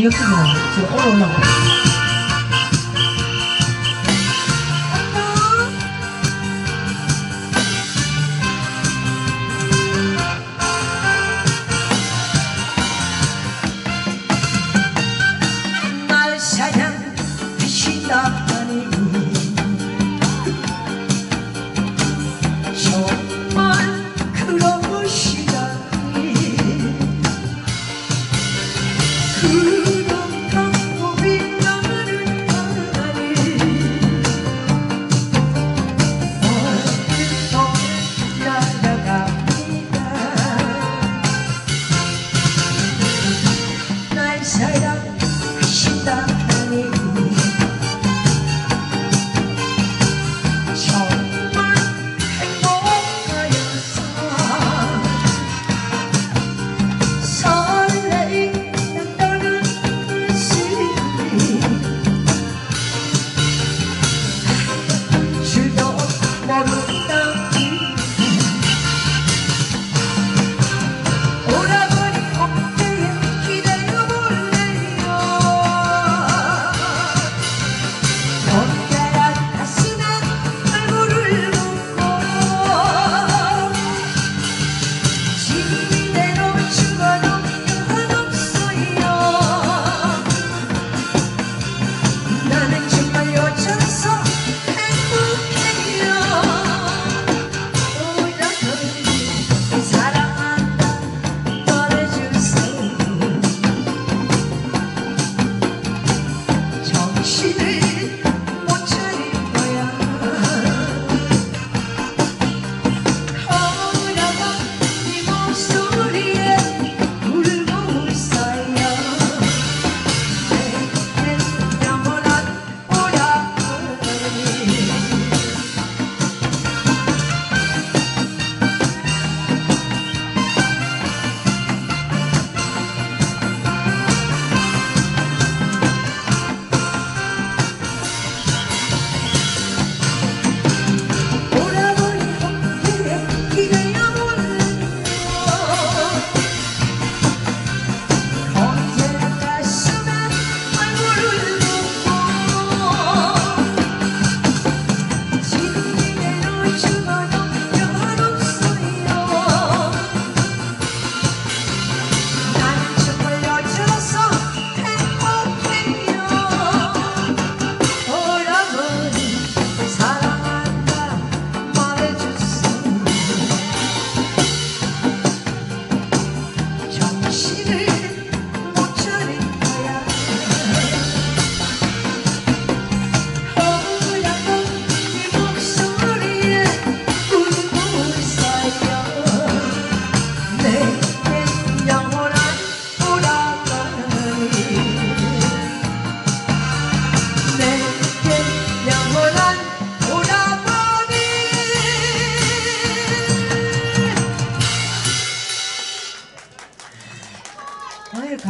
一个字母，一个字母，欧罗。 나는 정말 여전서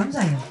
咱们家